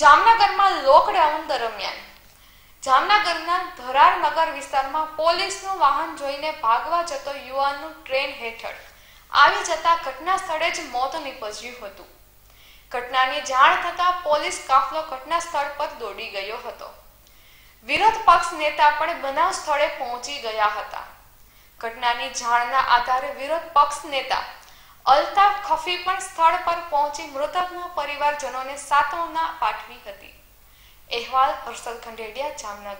જામનગરમાં લોકડાઉન દરમિયાન. જામનગરના ધરારનગર વિસ્તારમાં પોલીસનું વાહન જોઈને ભાગવા જતો યુવાનનું ટ્રેન હેઠળ. આવી જતા ઘટના સ્થળે જ મોત નીપજ્યું હતું. ઘટનાની જાણ થતાં પોલીસ કાફલો ઘટના સ્થળ પર દોડી ગયો હતો. વિરોધ પક્ષ નેતા પણ બનાવ સ્થળે પહોંચી ગયા હતા. ઘટનાની જાણના આધારે વિરોધ પક્ષ નેતા અલ્તાફ ખફી પણ સ્થળ પર પહોંચી મૃતકના પરિવારજનોને સાંત્વના પાઠવી હતી. અહેવાલ હર્ષલ ખંડેડિયા જામનગર.